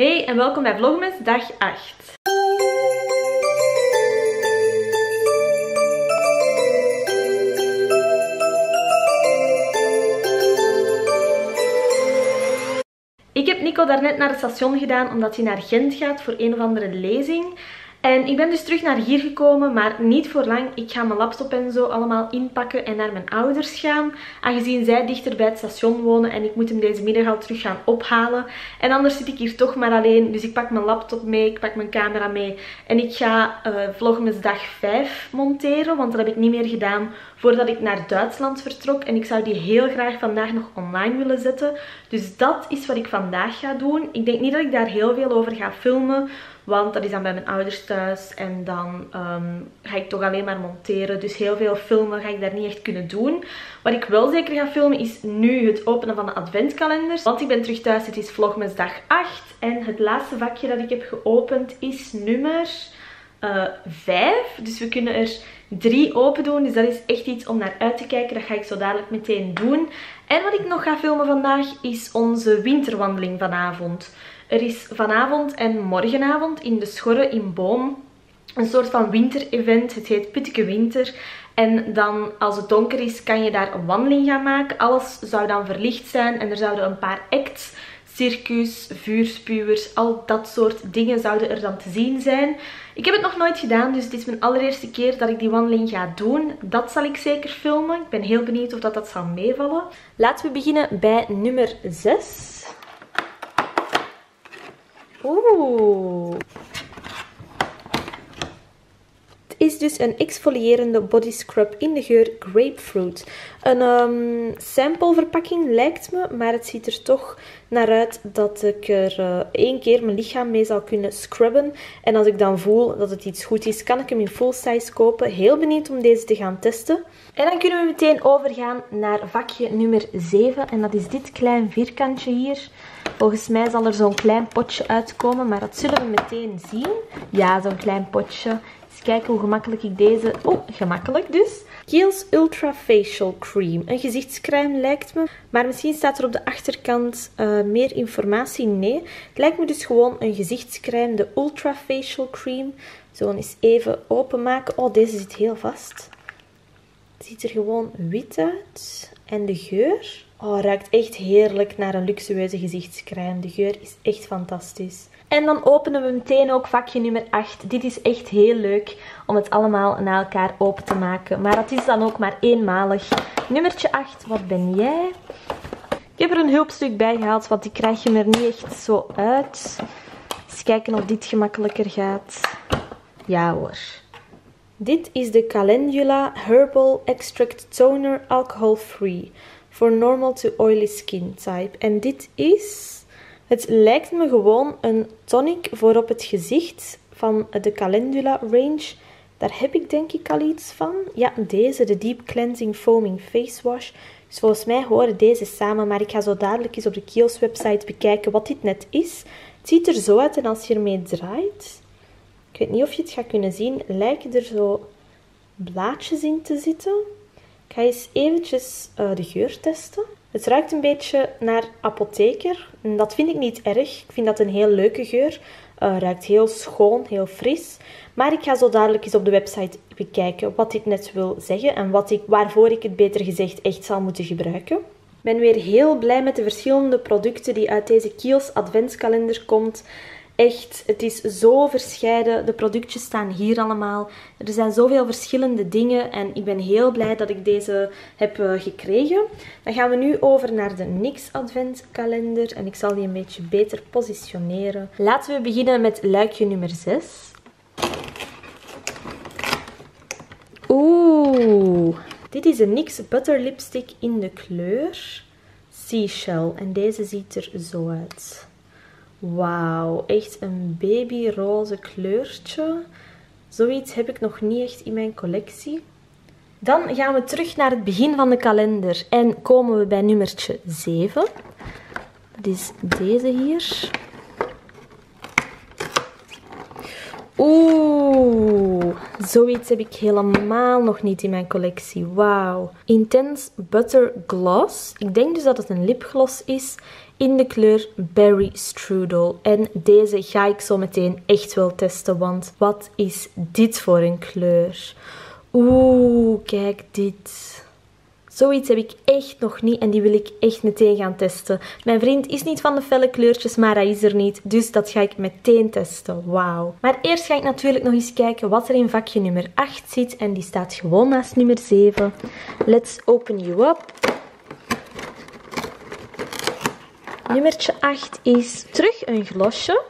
Hey en welkom bij Vlogmas dag 8. Ik heb Nico daarnet naar het station gedaan omdat hij naar Gent gaat voor een of andere lezing. En ik ben dus terug naar hier gekomen, maar niet voor lang. Ik ga mijn laptop en zo allemaal inpakken en naar mijn ouders gaan. Aangezien zij dichter bij het station wonen en ik moet hem deze middag al terug gaan ophalen. En anders zit ik hier toch maar alleen. Dus ik pak mijn laptop mee, ik pak mijn camera mee. En ik ga uh, vlogmas dag 5 monteren, want dat heb ik niet meer gedaan voordat ik naar Duitsland vertrok. En ik zou die heel graag vandaag nog online willen zetten. Dus dat is wat ik vandaag ga doen. Ik denk niet dat ik daar heel veel over ga filmen. Want dat is dan bij mijn ouders thuis. En dan ehm, ga ik toch alleen maar monteren. Dus heel veel filmen ga ik daar niet echt kunnen doen. Wat ik wel zeker ga filmen is nu het openen van de adventkalenders. Want ik ben terug thuis. Het is vlogmas dag 8. En het laatste vakje dat ik heb geopend is nummer uh, eh, 5. Dus we kunnen er drie open doen. Dus dat is echt iets om naar uit te kijken. Dat ga ik zo dadelijk meteen doen. En wat ik nog ga filmen vandaag is onze winterwandeling vanavond. Er is vanavond en morgenavond in de Schorre in Boom een soort van winter-event. Het heet Pitteke Winter. En dan als het donker is kan je daar een wandeling gaan maken. Alles zou dan verlicht zijn en er zouden een paar acts, circus, vuurspuwers, al dat soort dingen zouden er dan te zien zijn. Ik heb het nog nooit gedaan, dus het is mijn allereerste keer dat ik die wandeling ga doen. Dat zal ik zeker filmen. Ik ben heel benieuwd of dat, dat zal meevallen. Laten we beginnen bij nummer 6. Oeh. Het is dus een exfolierende body scrub in de geur grapefruit. Een um, sample verpakking lijkt me, maar het ziet er toch naar uit dat ik er uh, één keer mijn lichaam mee zal kunnen scrubben. En als ik dan voel dat het iets goed is, kan ik hem in full size kopen. Heel benieuwd om deze te gaan testen. En dan kunnen we meteen overgaan naar vakje nummer 7. En dat is dit klein vierkantje hier. Volgens mij zal er zo'n klein potje uitkomen, maar dat zullen we meteen zien. Ja, zo'n klein potje. Eens kijken hoe gemakkelijk ik deze... Oh, gemakkelijk dus. Kiehl's Ultra Facial Cream. Een gezichtscrème lijkt me. Maar misschien staat er op de achterkant uh, meer informatie. Nee, het lijkt me dus gewoon een gezichtscrème. De Ultra Facial Cream. Zo, eens even openmaken. Oh, deze zit heel vast. Ziet er gewoon wit uit. En de geur... Oh, ruikt echt heerlijk naar een luxueuze gezichtscrème. De geur is echt fantastisch. En dan openen we meteen ook vakje nummer 8. Dit is echt heel leuk om het allemaal naar elkaar open te maken. Maar dat is dan ook maar eenmalig. Nummertje 8, wat ben jij? Ik heb er een hulpstuk bij gehaald, want die krijg je er niet echt zo uit. Eens kijken of dit gemakkelijker gaat. Ja hoor. Dit is de Calendula Herbal Extract Toner Alcohol Free voor normal to oily skin type. En dit is... Het lijkt me gewoon een tonic voor op het gezicht van de Calendula range. Daar heb ik denk ik al iets van. Ja, deze, de Deep Cleansing Foaming Face Wash. Dus volgens mij horen deze samen, maar ik ga zo dadelijk eens op de Kiehl's website bekijken wat dit net is. Het ziet er zo uit en als je ermee draait, ik weet niet of je het gaat kunnen zien, lijken er zo blaadjes in te zitten. Ik ga eens eventjes uh, de geur testen. Het ruikt een beetje naar apotheker. Dat vind ik niet erg. Ik vind dat een heel leuke geur. Uh, ruikt heel schoon, heel fris. Maar ik ga zo dadelijk eens op de website bekijken wat ik net wil zeggen en wat ik, waarvoor ik het beter gezegd echt zal moeten gebruiken. Ik ben weer heel blij met de verschillende producten die uit deze Kiehl's adventskalender komt. Echt, het is zo verscheiden. De productjes staan hier allemaal. Er zijn zoveel verschillende dingen en ik ben heel blij dat ik deze heb eh, gekregen. Dan gaan we nu over naar de NYX adventkalender en ik zal die een beetje beter positioneren. Laten we beginnen met luikje nummer 6. Oeh, dit is een NYX Butter Lipstick in de kleur Seashell en deze ziet er zo uit. Wauw, echt een babyroze kleurtje. Zoiets heb ik nog niet echt in mijn collectie. Dan gaan we terug naar het begin van de kalender en komen we bij nummertje 7. Dat is deze hier. Oeh, zoiets heb ik helemaal nog niet in mijn collectie. Wauw. Intense Butter Gloss. Ik denk dus dat het een lipgloss is in de kleur Berry Strudel. En deze ga ik zo meteen echt wel testen, want wat is dit voor een kleur? Oeh, kijk dit. Zoiets heb ik echt nog niet en die wil ik echt meteen gaan testen. Mijn vriend is niet van de felle kleurtjes, maar hij is er niet. Dus dat ga ik meteen testen. Wauw. Maar eerst ga ik natuurlijk nog eens kijken wat er in vakje nummer 8 zit. En die staat gewoon naast nummer 7. Let's open you up. Nummertje 8 is terug een glosje.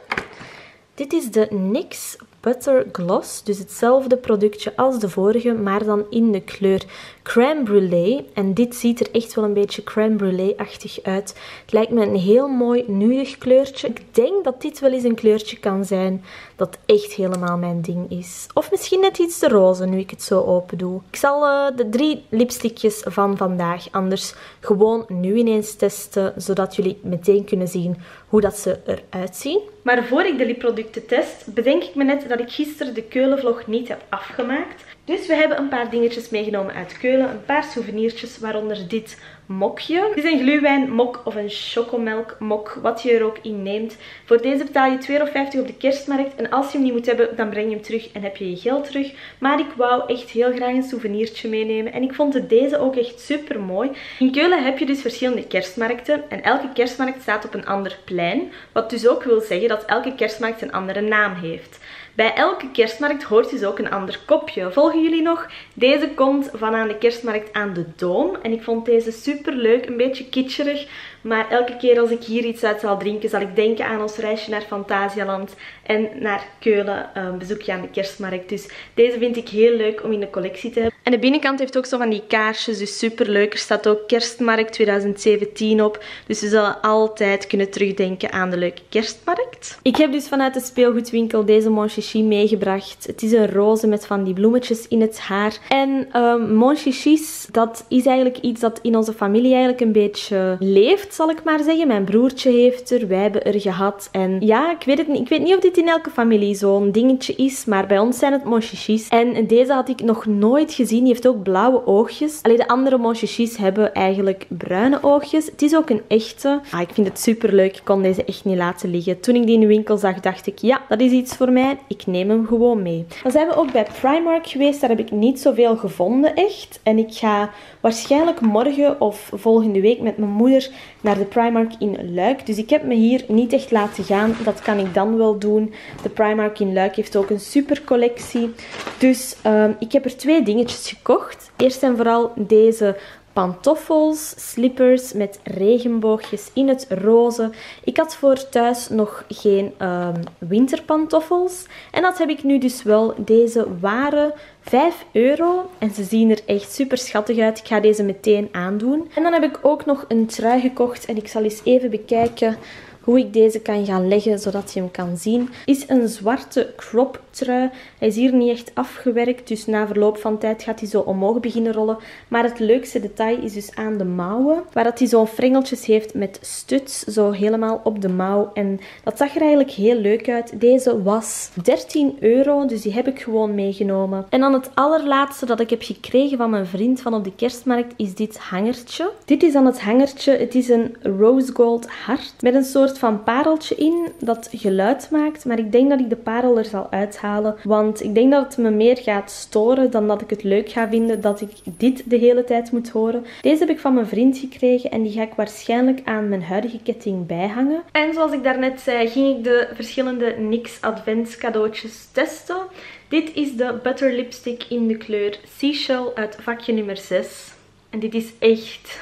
Dit is de NYX Butter Gloss. Dus hetzelfde productje als de vorige, maar dan in de kleur crème brûlée. En dit ziet er echt wel een beetje crème brûlée-achtig uit. Het lijkt me een heel mooi nudig kleurtje. Ik denk dat dit wel eens een kleurtje kan zijn dat echt helemaal mijn ding is. Of misschien net iets te roze, nu ik het zo open doe. Ik zal uh, de drie lipstickjes van vandaag anders gewoon nu ineens testen, zodat jullie meteen kunnen zien hoe dat ze eruit zien. Maar voor ik de lipproducten test, bedenk ik me net dat ik gisteren de Keulenvlog niet heb afgemaakt. Dus we hebben een paar dingetjes meegenomen uit Keulen. Een paar souvenirtjes, waaronder dit mokje. Het is een gluwijn-mok of een chocomelk-mok, wat je er ook in neemt. Voor deze betaal je 2,50 euro op de kerstmarkt. En als je hem niet moet hebben, dan breng je hem terug en heb je je geld terug. Maar ik wou echt heel graag een souvenirtje meenemen. En ik vond deze ook echt super mooi. In Keulen heb je dus verschillende kerstmarkten. En elke kerstmarkt staat op een ander plein. Wat dus ook wil zeggen dat elke kerstmarkt een andere naam heeft. Bij elke kerstmarkt hoort dus ook een ander kopje. Volgen jullie nog? Deze komt van aan de kerstmarkt aan de Doom. En ik vond deze super leuk, een beetje kitscherig. Maar elke keer als ik hier iets uit zal drinken, zal ik denken aan ons reisje naar Fantasialand en naar Keulen, een ehm, bezoekje aan de kerstmarkt. Dus deze vind ik heel leuk om in de collectie te hebben. En de binnenkant heeft ook zo van die kaarsjes, dus super leuk. Er staat ook kerstmarkt 2017 op. Dus we zullen altijd kunnen terugdenken aan de leuke kerstmarkt. Ik heb dus vanuit de speelgoedwinkel deze Monchichi meegebracht. Het is een roze met van die bloemetjes in het haar. En um, Monchichis, dat is eigenlijk iets dat in onze familie eigenlijk een beetje leeft zal ik maar zeggen. Mijn broertje heeft er, wij hebben er gehad. En ja, ik weet het niet. Ik weet niet of dit in elke familie zo'n dingetje is, maar bij ons zijn het monchichis. En deze had ik nog nooit gezien. Die heeft ook blauwe oogjes. Alleen de andere monchichis hebben eigenlijk bruine oogjes. Het is ook een echte. Ah, ik vind het super leuk. Ik kon deze echt niet laten liggen. Toen ik die in de winkel zag, dacht ik, ja, dat is iets voor mij. Ik neem hem gewoon mee. Dan zijn we ook bij Primark geweest. Daar heb ik niet zoveel gevonden, echt. En ik ga waarschijnlijk morgen of volgende week met mijn moeder naar de Primark in Luik. Dus ik heb me hier niet echt laten gaan. Dat kan ik dan wel doen. De Primark in Luik heeft ook een super collectie. Dus ehm, ik heb er twee dingetjes gekocht. Eerst en vooral deze pantoffels, slippers met regenboogjes in het roze. Ik had voor thuis nog geen um, winterpantoffels. En dat heb ik nu dus wel. Deze waren 5 euro en ze zien er echt super schattig uit. Ik ga deze meteen aandoen. En dan heb ik ook nog een trui gekocht en ik zal eens even bekijken hoe ik deze kan gaan leggen zodat je hem kan zien, is een zwarte crop trui. Hij is hier niet echt afgewerkt, dus na verloop van tijd gaat hij zo omhoog beginnen rollen. Maar het leukste detail is dus aan de mouwen, waar dat hij zo'n frengeltjes heeft met stuts, zo helemaal op de mouw. En dat zag er eigenlijk heel leuk uit. Deze was 13 euro, dus die heb ik gewoon meegenomen. En dan het allerlaatste dat ik heb gekregen van mijn vriend van op de kerstmarkt is dit hangertje. Dit is dan het hangertje. Het is een rose gold hart met een soort van pareltje in dat geluid maakt. Maar ik denk dat ik de parel er zal uithalen. Want ik denk dat het me meer gaat storen dan dat ik het leuk ga vinden dat ik dit de hele tijd moet horen. Deze heb ik van mijn vriend gekregen en die ga ik waarschijnlijk aan mijn huidige ketting bijhangen. En zoals ik daarnet zei, ging ik de verschillende NYX Advents cadeautjes testen. Dit is de Butter Lipstick in de kleur Seashell uit vakje nummer 6. En dit is echt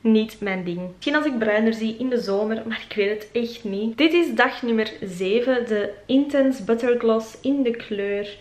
niet mijn ding. Misschien als ik bruiner zie in de zomer, maar ik weet het echt niet. Dit is dag nummer 7, de Intense Butter Gloss in de kleur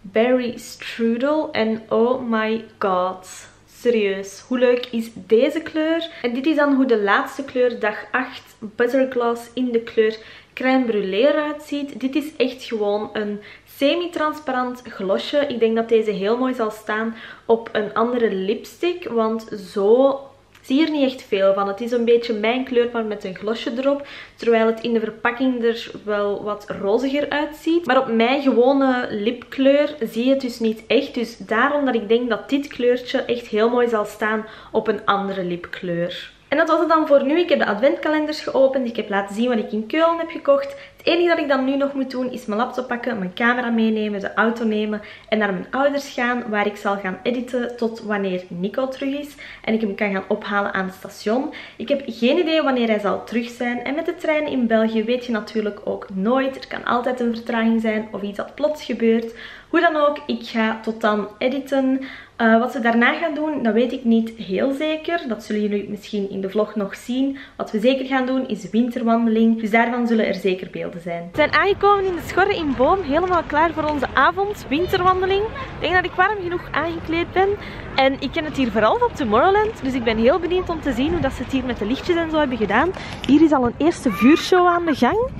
Berry Strudel. En oh my god, serieus, hoe leuk is deze kleur? En dit is dan hoe de laatste kleur, dag 8, Butter Gloss in de kleur crème brûlée eruit ziet. Dit is echt gewoon een semi-transparant glosje. Ik denk dat deze heel mooi zal staan op een andere lipstick, want zo zie hier niet echt veel van. Het is een beetje mijn kleur, maar met een glosje erop. Terwijl het in de verpakking er wel wat roziger uitziet. Maar op mijn gewone lipkleur zie je het dus niet echt. Dus daarom dat ik denk dat dit kleurtje echt heel mooi zal staan op een andere lipkleur. En dat was het dan voor nu. Ik heb de adventkalenders geopend. Ik heb laten zien wat ik in Keulen heb gekocht. Het enige dat ik dan nu nog moet doen is mijn laptop pakken, mijn camera meenemen, de auto nemen en naar mijn ouders gaan waar ik zal gaan editen tot wanneer Nico terug is. En ik hem kan gaan ophalen aan het station. Ik heb geen idee wanneer hij zal terug zijn. En met de trein in België weet je natuurlijk ook nooit. Er kan altijd een vertraging zijn of iets dat plots gebeurt. Hoe dan ook, ik ga tot dan editen. Uh, wat ze daarna gaan doen, dat weet ik niet heel zeker. Dat zullen jullie misschien in de vlog nog zien. Wat we zeker gaan doen is winterwandeling. Dus daarvan zullen er zeker beelden zijn. We zijn aangekomen in de Schorre in Boom. Helemaal klaar voor onze avond winterwandeling. Ik denk dat ik warm genoeg aangekleed ben. En ik ken het hier vooral van Tomorrowland. Dus ik ben heel benieuwd om te zien hoe dat ze het hier met de lichtjes en zo hebben gedaan. Hier is al een eerste vuurshow aan de gang.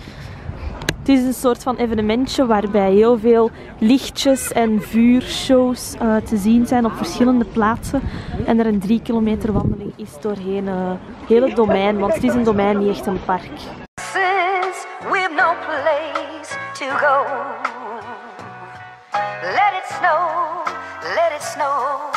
Het is een soort van evenementje waarbij heel veel lichtjes en vuurshows uh, te zien zijn op verschillende plaatsen. En er een drie kilometer wandeling is doorheen uh, het hele domein, want het is een domein, niet echt een park. Let it snow, let it snow,